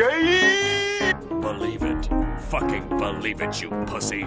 Gay! Believe it. Fucking believe it, you pussy.